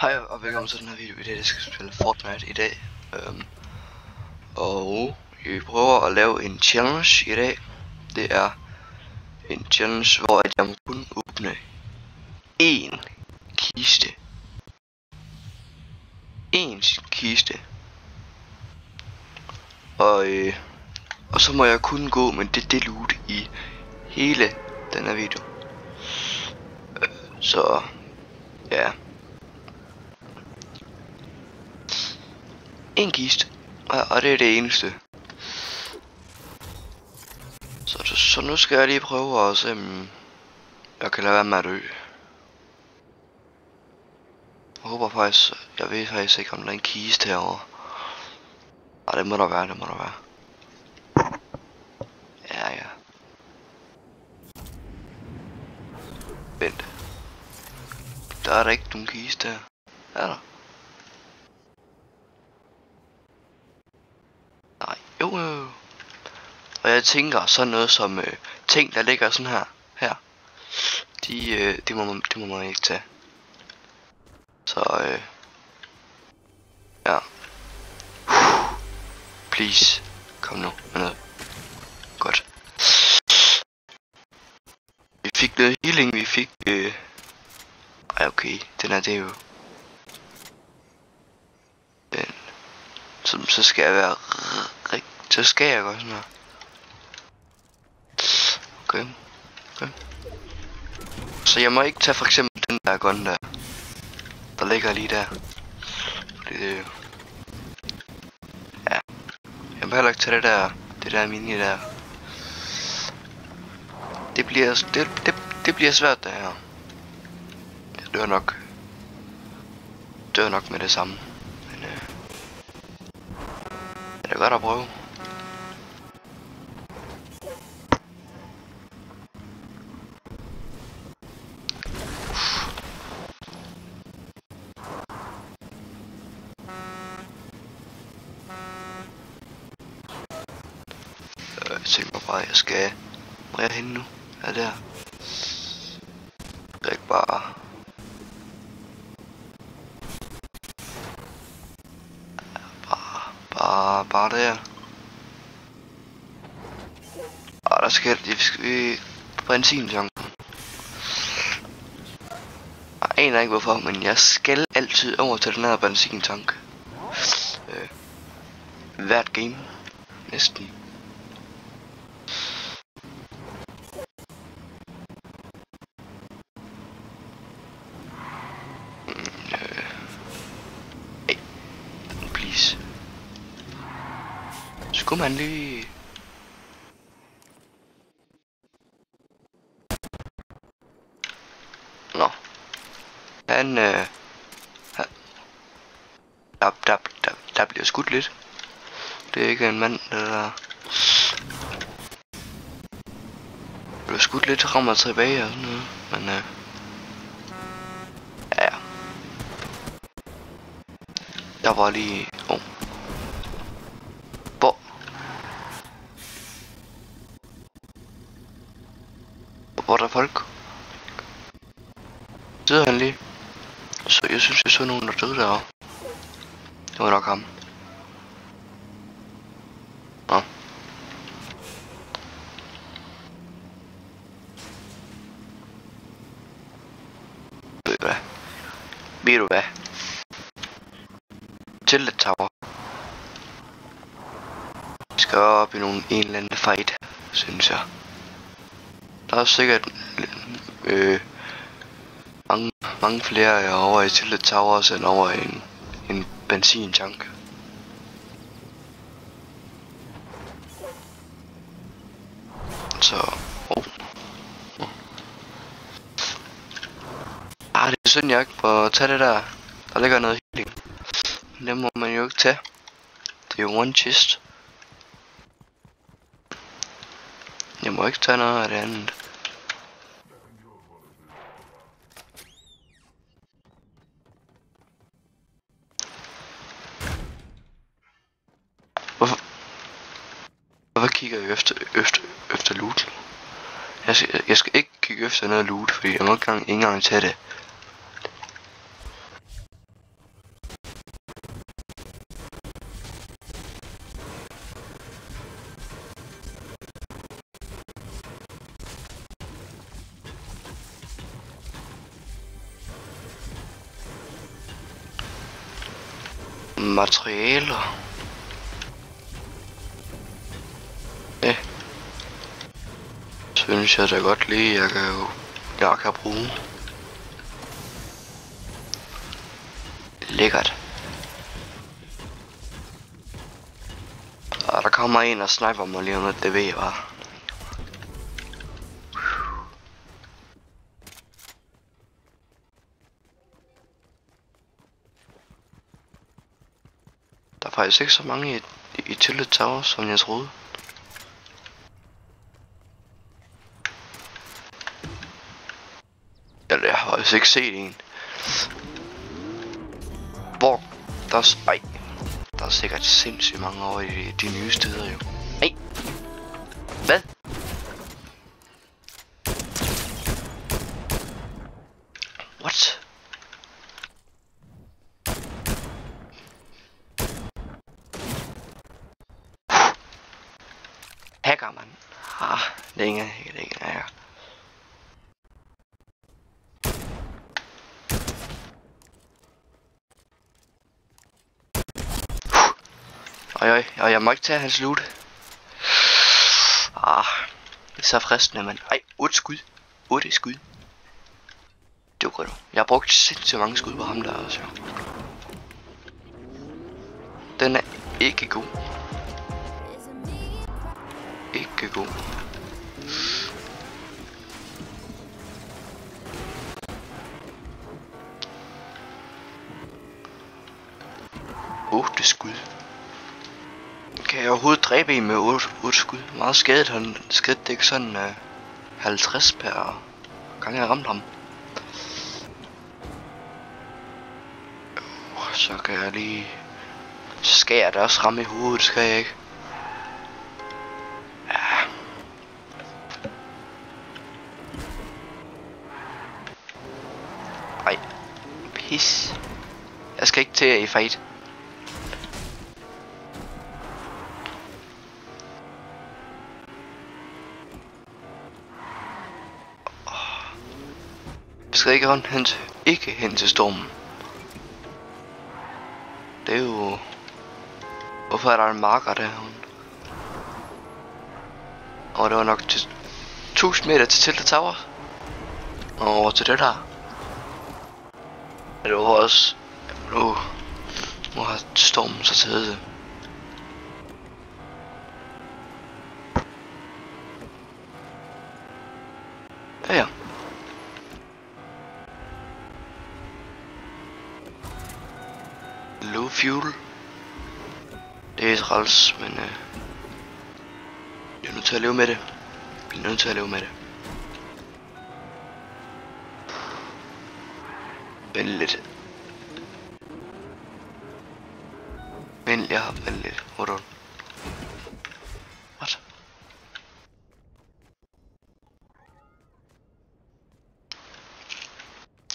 Hej og velkommen til den her video. I dag jeg skal spille Fortnite i dag. Øhm, og vi prøver at lave en challenge i dag. Det er en challenge, hvor jeg må kun åbne én kiste. En kiste. Og, øh, og så må jeg kun gå med det, det loot i hele den her video. Øh, så ja. En kiste. Og, og det er det eneste. Så, så nu skal jeg lige prøve at se, om jeg kan lade være med at dø. Jeg håber faktisk, jeg ved faktisk ikke, om der er en kiste herovre. Ej, det må der være, det må der være. Ja, ja. Vent. Der er der ikke nogen kiste her. Er der? Nej, jo, jo, jo. Og jeg tænker sådan noget som øh, ting, der ligger sådan her, her. De, øh, de, må, man, de må man ikke tage. Så, øh, ja. Please, kom nu med noget. Godt. Vi fik noget healing, vi fik, øh, ej okay, den er det jo. Den, så, så skal jeg være rigtig, så skal jeg gøre sådan her. Okay, okay. Så jeg må ikke tage for eksempel den der gun der. Der ligger lige der. Fordi det. Ja. Jeg må heller ikke tage det der, det der mini der. Det bliver, det, det, det bliver svært det her. Jeg dør nok. Dør nok med det samme. Men øh, det er godt at prøve. Jeg tænker bare, at jeg skal... Hvor er jeg henne nu? Er der? Det er ikke bare... Bare, bare, bare der. Og der skal vi skal vi benzintanken. Jeg aner ikke hvorfor, men jeg skal altid over til den her benzintank. Øh, hvert game. Næsten. please. Skulle man lige... Nå. Han, øh... Han... Der, der, der, der bliver skudt lidt. Det er ikke en mand, der... der bliver skudt lidt, rammer tilbage og sådan noget. Men, øh... Ja, ja. Der var lige... Oh. Hvor? Hvor er der folk? Sidder han lige? Så jeg synes, jeg så nogen, der døde derovre. Det var nok ham. Nå. Ved du hvad? Ved du hvad? til et tower. Vi skal op i nogle, en eller anden fight, synes jeg. Der er sikkert øh, mange, flere flere over i Tilted Towers end over i en, en benzintank. Så, oh. oh. Ah, det er synd, jeg ikke må tage det der. Der ligger noget healing. Det må man jo ikke tage. Det er jo one chest. Jeg må ikke tage noget af det andet. kigger efter, efter, efter loot. Jeg skal, jeg skal ikke kigge efter noget loot, fordi jeg må ikke engang, tage det. materialer Synes jeg da godt lige, jeg kan jo, jeg kan bruge. Lækkert. Og der kommer en og sniper mig lige om lidt, det ved jeg bare. Der er faktisk ikke så mange i, i Tillet Tower, som jeg troede. Eller jeg har faktisk ikke set en. Hvor der er... Ej, der er sikkert sindssygt mange over i de nye steder jo. Ej! Hvad? What? Hacker, man. Ah, det er ikke, det er ikke en hacker. Oj, oj, og jeg må ikke tage hans loot. Ah, det er så fristende, mand. Ej, 8 skud. 8 skud. Det var godt. Jeg har brugt sindssygt mange skud på ham der, altså. Den er ikke god. Ikke god. Otte skud. Kan jeg overhovedet dræbe en med 8, 8 skud? Meget skadet han. Skadet det ikke sådan øh, uh, 50 per gang jeg ramte ham. Så kan jeg lige... Så skal jeg da også ramme i hovedet, skal jeg ikke? Ja. Ej. Pis. Jeg skal ikke til i fight. Skal ikke hen til, ikke hen til stormen. Det er jo... Hvorfor er der en marker der? Og det var nok til 1000 meter til Tilted Tower. Og over til det der. Det var også... Nu... Nu har stormen så taget det. Ja, ja uden fuel. Det er træls, men øh, jeg er nødt til at leve med det. Jeg er nødt til at leve med det. Vent lidt. Vent, jeg har vent lidt. Hold on. What?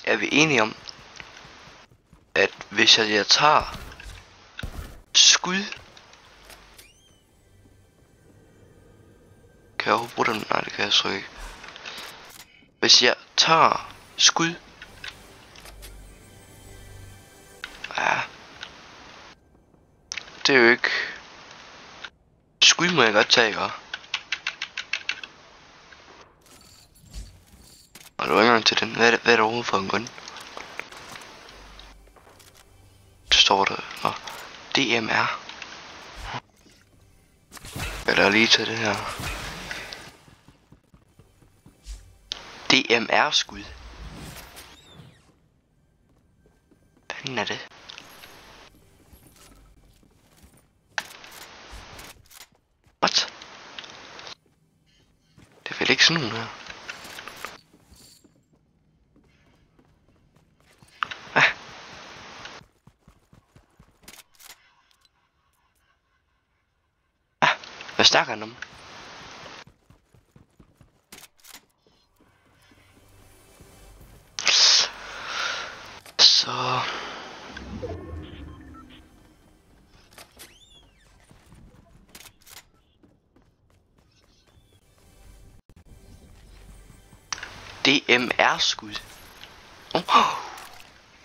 Er vi enige om, at hvis jeg, jeg tager skud kan jeg overhovedet bruge dem? Nej, det kan jeg så ikke. Hvis jeg tager skud Ja Det er jo ikke Skud må jeg godt tage, ikke? Og du var ikke engang til den. Hvad er det, hvad er det overhovedet for en gun? står der Nå, DMR. Jeg lader lige til det her. DMR skud. Hvad er det? What? Det er vel ikke sådan nogen her. Han om? Så... DMR-skud. Oh.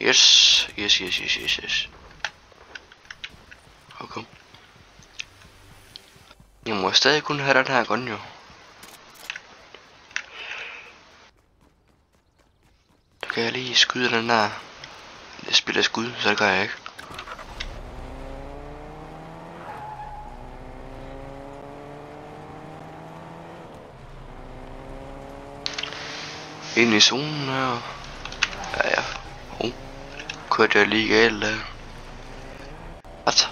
Yes, yes, yes, yes, yes, yes. Jeg må stadig kun have den her gun jo. Så kan jeg lige skyde den der. Det spiller skud, så det gør jeg ikke. Ind i zonen her. Ja, ja. Oh. Kørte jeg lige galt der. What?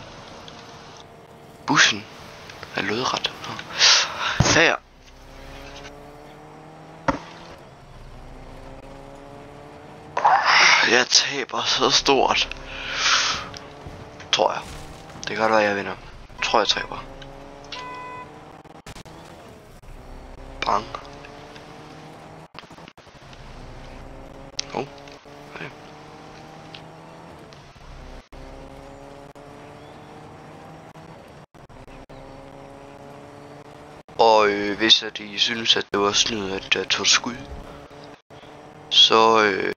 Bussen er lodret. Nå. Her. Jeg taber så stort. Tror jeg. Det kan godt være, jeg vinder. Tror jeg taber. Bang. Oh. Okay. Og øh, hvis at I synes, at det var snyd, at jeg tog skud, så, øh,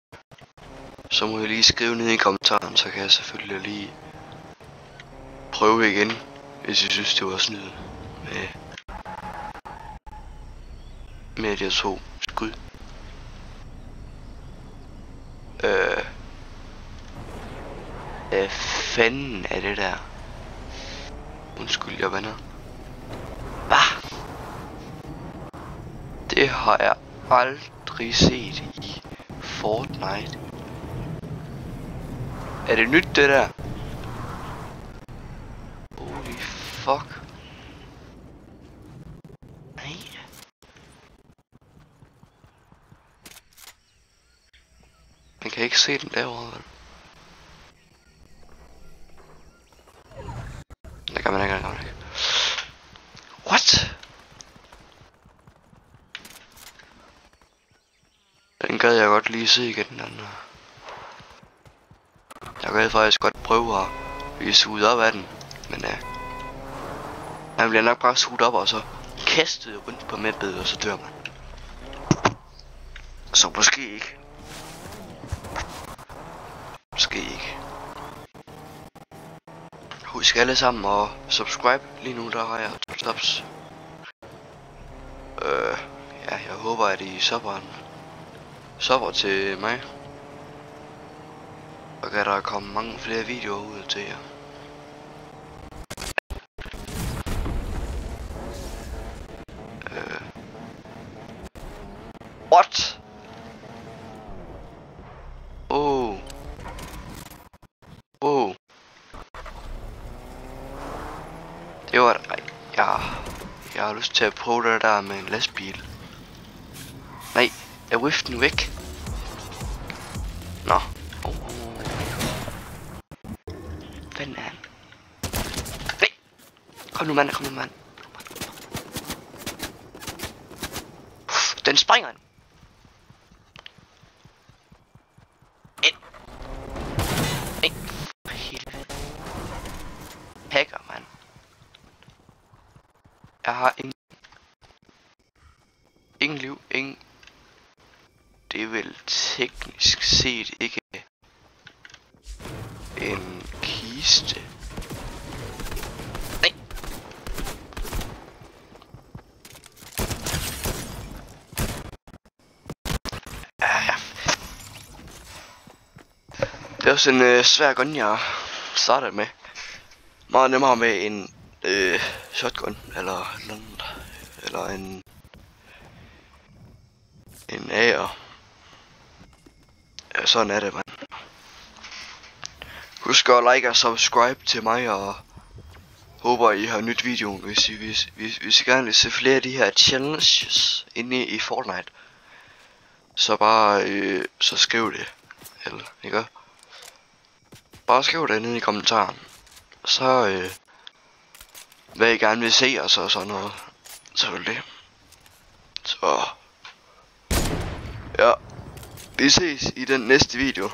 så må I lige skrive ned i kommentaren, så kan jeg selvfølgelig lige prøve igen, hvis I synes, det var snyd med, med at jeg tog skud. Øh, hvad fanden er det der? Undskyld, jeg venner. Hvad? Det har jeg aldrig set i Fortnite. Er det nyt det der? Holy fuck. Nej. Man kan ikke se den derovre, vel? Det kan man ikke, det kan man ikke. What? Den gad jeg igen, den der. Jeg kan faktisk godt prøve at blive suget op af den, men øh, man bliver nok bare suget op og så kastet rundt på mappet, og så dør man. Så måske ikke. Måske ikke. Husk alle sammen at subscribe. Lige nu der har jeg 12 stops. Øh, ja, jeg håber at I subber, subber til mig. Og kan der komme mange flere videoer ud til jer. Øh. What? Oh. Oh. Det var ja, jeg har lyst til at prøve det der med en lastbil. Nej, er viften væk? Nå. Oh. Er han? Nej! Kom nu mand, kom nu mand. Den springer nu. Ind. Nej, for helvede. Hacker, mand. Jeg har ingen... Ingen liv, ingen... Det er vel teknisk set ikke en kiste. Nej. Ja, ja. Det er også en øh, svær gun, jeg startede med. Meget nemmere med en øh, shotgun, eller, eller, eller en en AR. Ja, sådan er det, mand. Husk at like og subscribe til mig, og håber I har nyt videoen, hvis I, hvis, hvis, hvis I gerne vil se flere af de her challenges inde i Fortnite. Så bare, øh, så skriv det. Eller, ikke? Bare skriv det ned i kommentaren. Så, øh, hvad I gerne vil se, og så sådan noget. Selvfølgelig. Så, ja. Vi ses i den næste video.